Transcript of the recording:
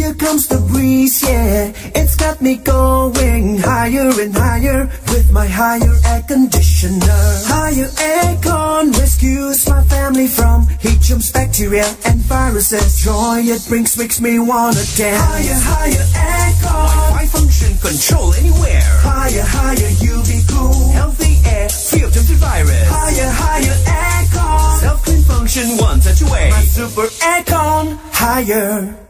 Here comes the breeze, yeah. It's got me going higher and higher with my Haier air conditioner. Haier aircon rescues my family from heat jumps, bacteria, and viruses. Joy it brings makes me wanna dance. Haier, Haier aircon. Wi-Fi function control anywhere. Haier, Haier UV cool. Healthy air, free of germs and virus. Haier, Haier aircon. Self-clean function one touch away. My super aircon. Haier.